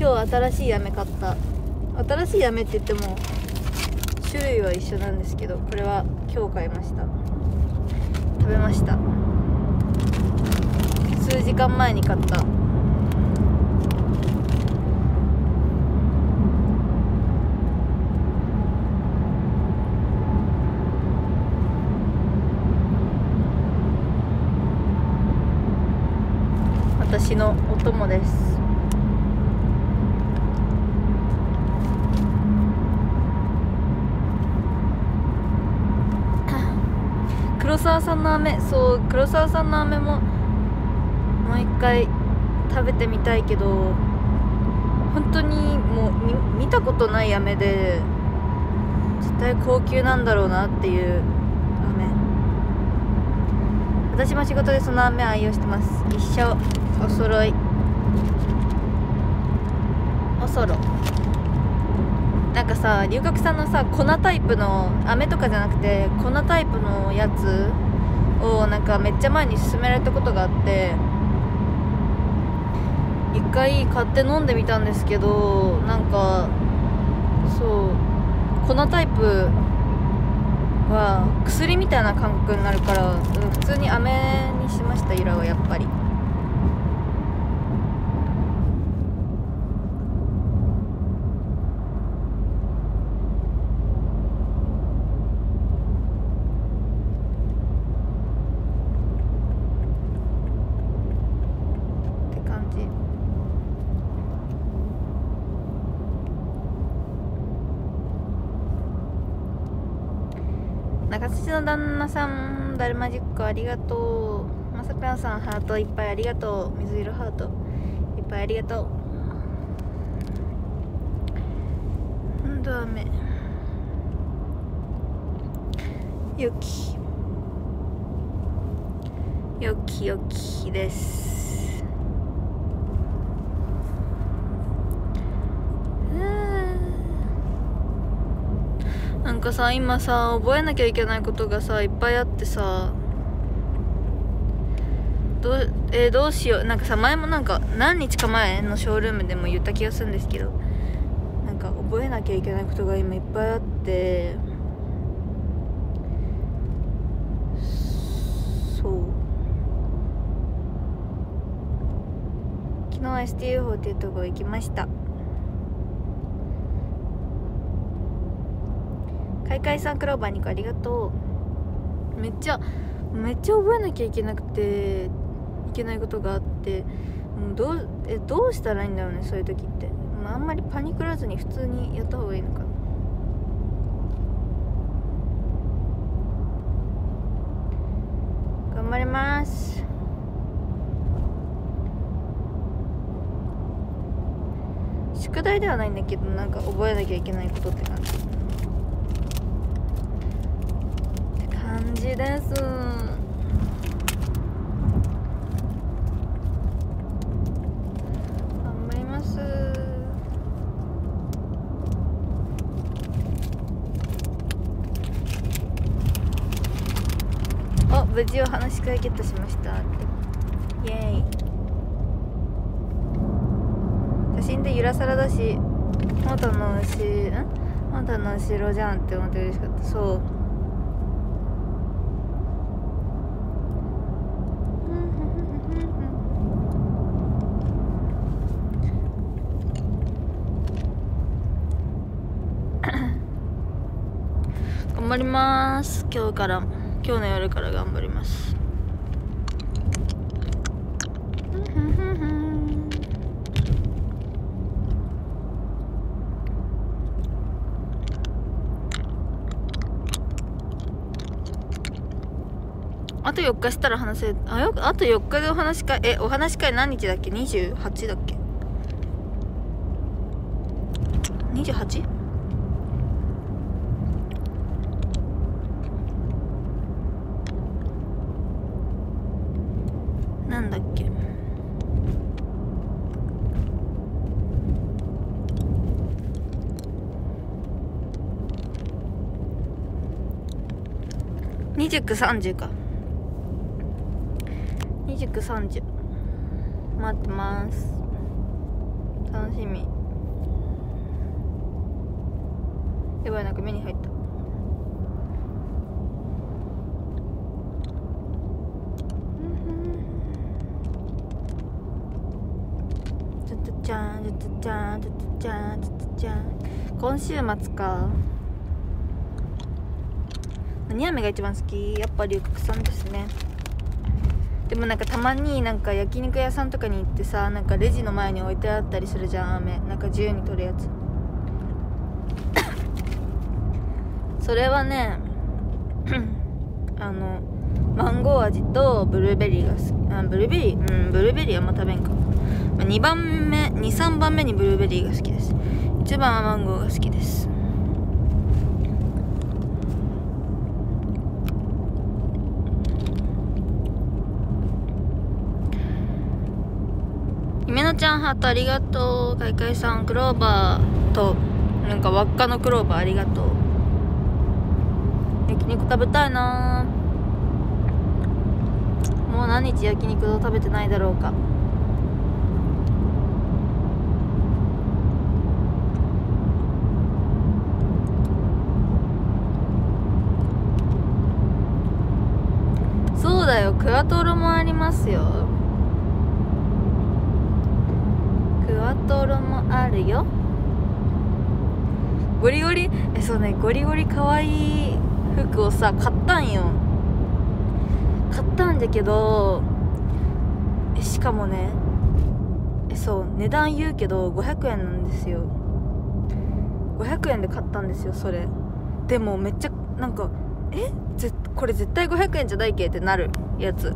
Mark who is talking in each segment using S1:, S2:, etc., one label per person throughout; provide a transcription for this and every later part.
S1: 今日新しい飴買った。新しい飴って言っても種類は一緒なんですけどこれは今日買いました。食べました。数時間前に買った。私のお供です。黒沢さんの飴そう黒沢さんの飴ももう一回食べてみたいけど本当にもう見たことない飴で絶対高級なんだろうなっていう飴。私も仕事でその飴愛用してます。一緒お揃い。おそろ。なんかさ龍角散のさ粉タイプの飴とかじゃなくて粉タイプのやつをなんかめっちゃ前に勧められたことがあって一回買って飲んでみたんですけどなんかそう粉タイプは薬みたいな感覚になるから普通に飴にしました由来はやっぱり。中土の旦那さんだるま10個ありがとう。まさぴょんさんハートいっぱいありがとう。水色ハートいっぱいありがとう。うん。と雨。よき。よきよきですなんかさ今さ覚えなきゃいけないことがさいっぱいあってさどう,、えー、どうしようなんかさ前もなんか何日か前のショールームでも言った気がするんですけどなんか覚えなきゃいけないことが今いっぱいあってそう。昨日 STUFO っていうとこ行きました。かいかいさんクローバー2個ありがとう。めっちゃめっちゃ覚えなきゃいけなくていけないことがあってもうどうえどうしたらいいんだろうねそういう時って、まあ、あんまりパニクらずに普通にやった方がいいのかな。頑張ります。宿題ではないんだけどなんか覚えなきゃいけないことって感じ感じです。頑張ります。お無事お話解決しました。イエーイ。写真でゆらさらだし元の牛ん？元の後ろじゃんって思って嬉しかった。そう頑張ります。今日から今日の夜から頑張ります。あと4日したら話せあよあと4日でお話し会えお話し会何日だっけ？28だっけ？28? なんだっけ2930か。2930待ってます。楽しみ。やばいなんか目に入った。ずっとじゃんずっとじゃんずっとじゃんずっとじゃん。今週末か。何飴が一番好き？やっぱり龍角散ですね。でもなんかたまになんか焼肉屋さんとかに行ってさなんかレジの前に置いてあったりするじゃん飴なんか自由に取るやつ。それはね あのマンゴー味とブルーベリーが好き。あブルーベリー？うんブルーベリーあんま食べんか。2番目23番目にブルーベリーが好きです。1番はマンゴーが好きです。ちゃんハートありがとうかいかいさんクローバーとなんか輪っかのクローバーありがとう。焼肉食べたいな。もう何日焼肉を食べてないだろうか。そうだよクワトロもありますよクワトロもあるよ。ゴリゴリ？えそうね。ゴリゴリ可愛い服をさ買ったんよ。買ったんだけどえしかもねえそう値段言うけど500円なんですよ。500円で買ったんですよそれ。でもめっちゃなんかえ？ぜこれ絶対500円じゃないけ？ってなるやつ。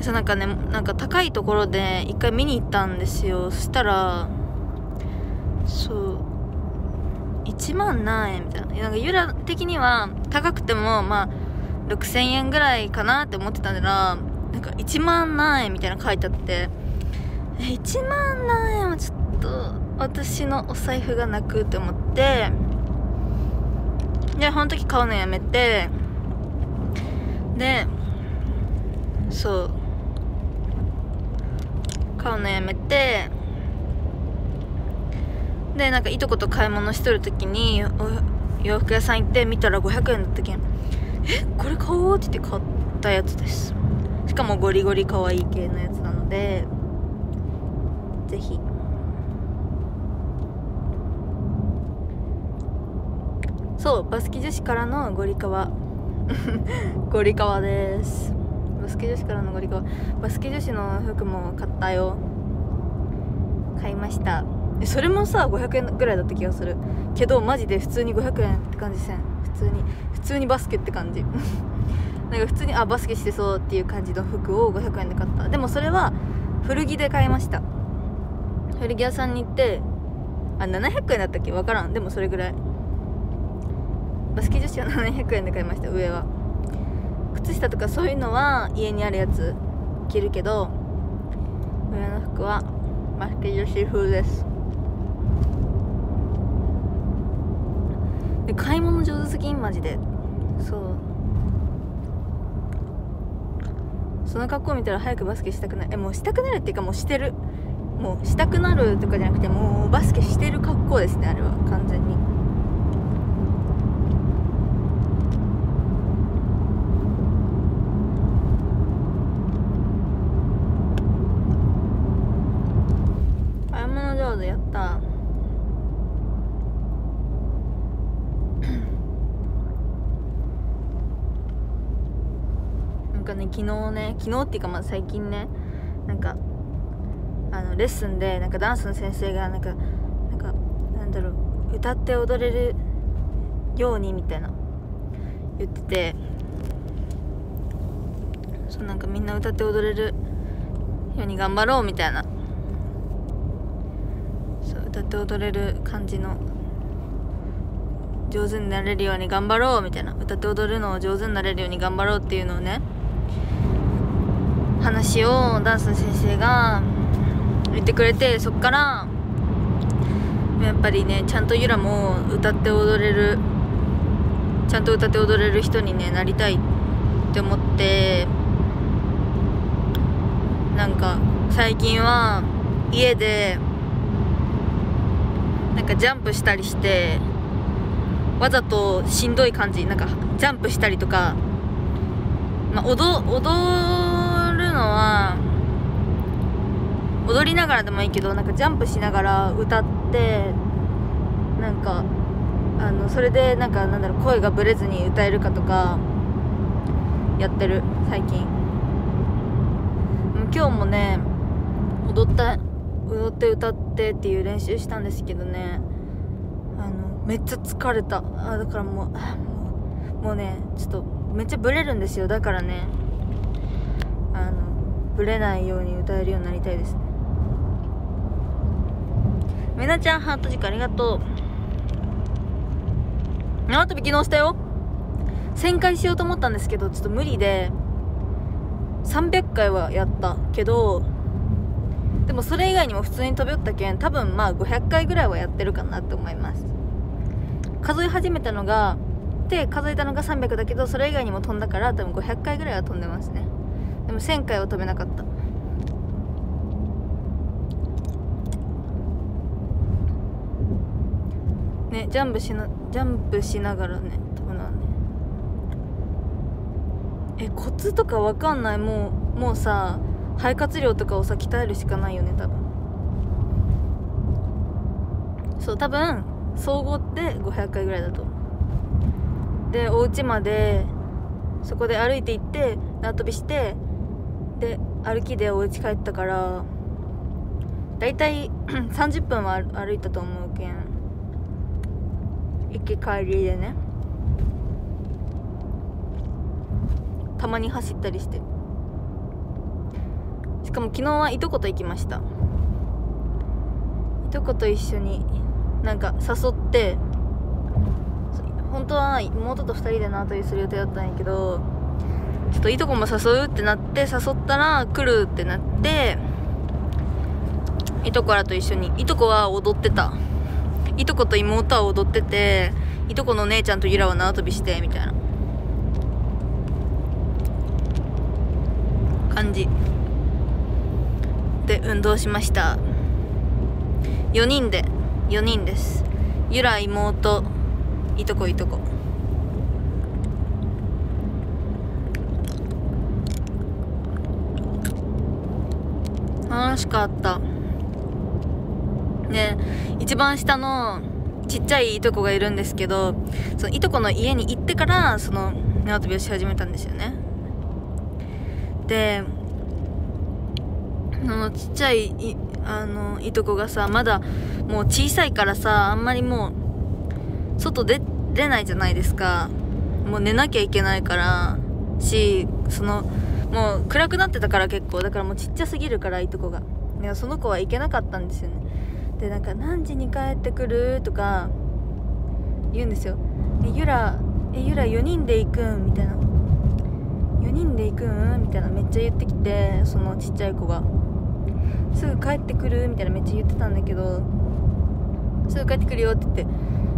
S1: そうなんかねなんか高いところで一回見に行ったんですよ。そしたらそう1万何円みたいな。なんかユラ的には高くてもまあ6000円ぐらいかなって思ってたんだらなんか1万何円みたいな書いてあって1万何円はちょっと私のお財布がなくって思ってでこの時買うのやめてでそう。買うのやめて。でなんかいとこと買い物しとる時に洋服屋さん行って見たら500円だったけん。えこれ買おうって言って買ったやつです。しかもゴリゴリ可愛い系のやつなのでぜひ。そうバスケ女子からのゴリカワ。ゴリカワです。バスケ女子からのゴリカワバスケ女子の服も買ったよ。買いました。それもさ500円ぐらいだった気がする。けどマジで普通に500円って感じせん。普通に普通にバスケって感じ。なんか普通にあバスケしてそうっていう感じの服を500円で買った。でもそれは古着で買いました。古着屋さんに行ってあ700円だったっけ？分からん。でもそれぐらい。バスケ女子は700円で買いました上は。靴下とかそういうのは家にあるやつ着るけど上の服はバスケ女子風です。で買い物上手すぎんマジで。そう。その格好見たら早くバスケしたくないえもうしたくなるっていうかもうしてる。もうしたくなるとかじゃなくてもうバスケしてる格好ですねあれは。完全に買い物上手やったなんかね昨日ね昨日っていうかまあ最近ねなんかあのレッスンでなんかダンスの先生がなんかなんかなんだろう歌って踊れるようにみたいな言っててそうなんかみんな歌って踊れるように頑張ろうみたいなそう歌って踊れる感じの上手になれるように頑張ろうみたいな歌って踊るのを上手になれるように頑張ろうっていうのをね話をダンスの先生が言ってくれてそっからやっぱりねちゃんとゆらも歌って踊れるちゃんと歌って踊れる人に、ね、なりたいって思ってなんか最近は家でなんかジャンプしたりしてわざとしんどい感じなんかジャンプしたりとか、まあ、踊踊のは踊りながらでもいいけどなんかジャンプしながら歌ってなんかあのそれでなんかなんだろう声がブレずに歌えるかとかやってる最近。今日もね踊った踊って歌ってっていう練習したんですけどねあのめっちゃ疲れた。あだからもうもうもうねちょっとめっちゃブレるんですよ。だからねあのブレないように歌えるようになりたいですね。みなちゃんハート時間ありがとう。縄跳び昨日したよ。1000回しようと思ったんですけどちょっと無理で。300回はやったけどでもそれ以外にも普通に飛び寄ったけん多分まあ500回ぐらいはやってるかなって思います。数え始めたのがで数えたのが300だけどそれ以外にも飛んだから多分500回ぐらいは飛んでますね。も1000回は飛べなかった。ねジャンプしなジャンプしながらね飛ぶのはね。えコツとかわかんない。もうもうさ肺活量とかをさ鍛えるしかないよね多分。そう多分総合って500回ぐらいだとでお家までそこで歩いて行って縄跳びしてで歩きでお家帰ったからだいたい30分は歩いたと思うけん行き帰りでねたまに走ったりして。しかも昨日はいとこと行きました。いとこと一緒になんか誘って本当は妹と2人で縄跳びする予定だったんやけどちょっといとこも誘うってなって誘ったら来るってなっていとこらと一緒にいとこは踊ってた。いとこと妹は踊ってていとこの姉ちゃんとゆらは縄跳びしてみたいな。感じ。で運動しました。4人で4人です。ゆら妹いとこいとこ。楽しかった。で一番下のちっちゃいいとこがいるんですけどそのいとこの家に行ってからその縄跳びをし始めたんですよね。でそのちっちゃいいあのいとこがさまだもう小さいからさあんまりもう外出れないじゃないですか。もう寝なきゃいけないからしそのもう暗くなってたから結構。だからもうちっちゃすぎるからいとこが。いやその子は行けなかったんですよね。でなんか何時に帰ってくるとか言うんですよ。えゆらえゆら4人で行くんみたいな。4人で行くんみたいな。めっちゃ言ってきてそのちっちゃい子が。すぐ帰ってくるみたいな。めっちゃ言ってたんだけどすぐ帰ってくるよって言って。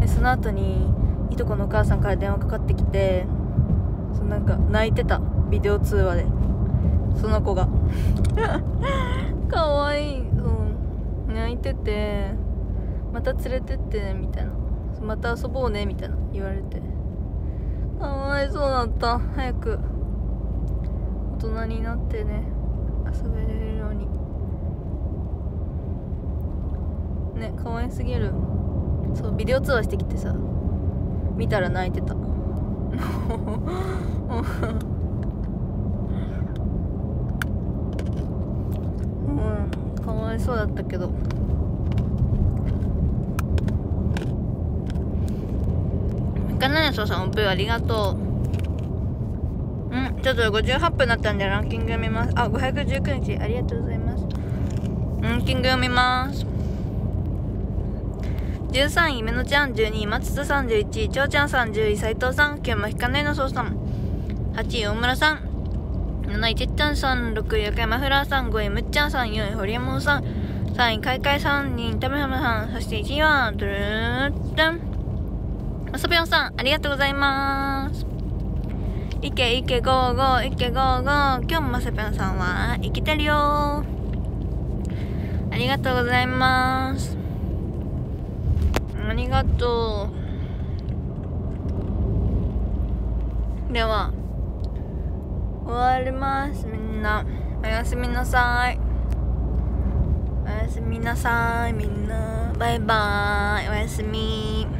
S1: でその後にいとこのお母さんから電話かかってきてそのなんか泣いてた。ビデオ通話で。その子が。かわいい。そう。泣いてて。また連れてってねみたいな。また遊ぼうねみたいな。言われて。かわいそうだった。早く。大人になってね。遊べれるように。ね可愛すぎる。そうビデオ通話してきてさ。見たら泣いてた。うんかわいそうだったけど。かなねそうさんおぷありがとう。うんちょっと58分になったんでランキング読みます。あ519日ありがとうございます。ランキング読みます。13位、めのちゃん12位、松田31位、ちょうちゃん30位、斎藤さん、9位、ひかねのそうさん、8位、大村さん、7位、てっちゃんさん、6位、横山フラーさん、5位、むっちゃんさん、4位、堀山さん、3位、かいかいさん、2位、ためはめさん、そして1位は、ドゥルーッタン。あそびょんさん、ありがとうございます。いけいけゴーゴー、いけゴーゴー。今日もまさぴょんさんは、生きてるよー。ありがとうございますありがとうでは終わりますみんな。おやすみなさい。おやすみなさいみんな。バイバイ。おやすみ。